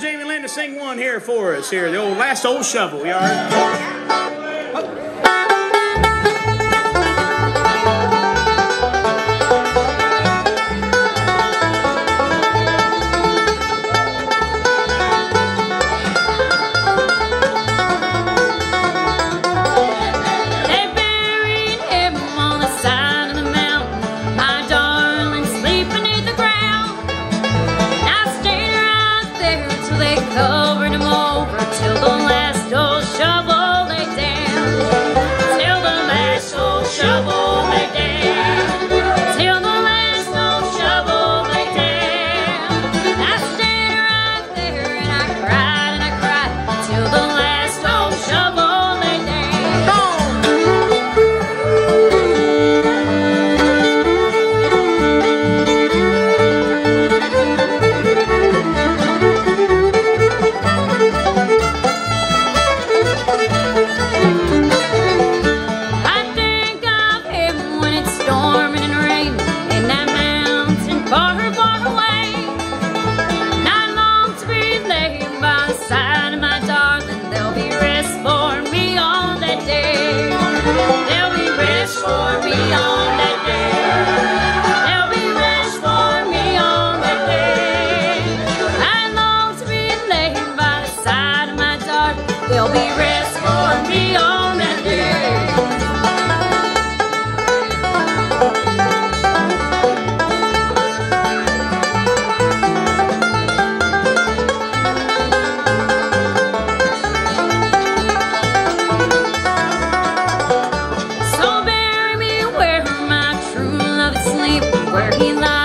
Jamie Lynn to sing one here for us here. The old last old shovel, y'all. slick, covering him over. where he lies.